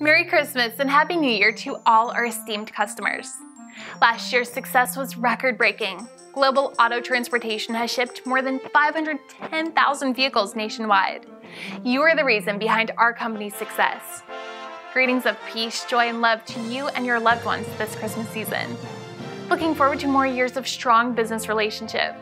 Merry Christmas and Happy New Year to all our esteemed customers. Last year's success was record breaking. Global Auto Transportation has shipped more than 510,000 vehicles nationwide. You are the reason behind our company's success. Greetings of peace, joy, and love to you and your loved ones this Christmas season. Looking forward to more years of strong business relationship.